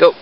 Go.